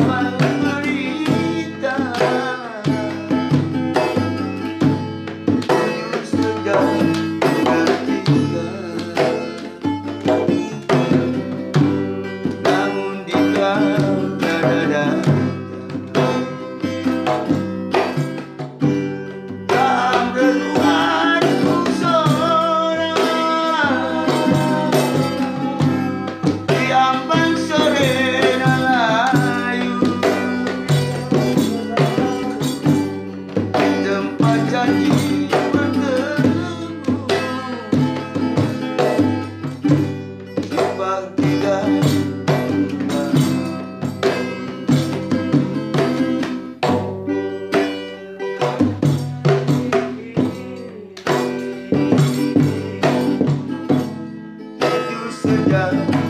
Bye-bye. señal